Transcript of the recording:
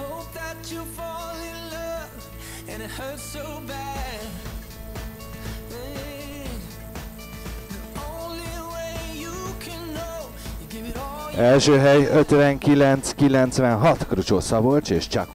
hope that you fall in love and it hurts so bad. Első hely 59-96 Krucsó Szabolcs és csak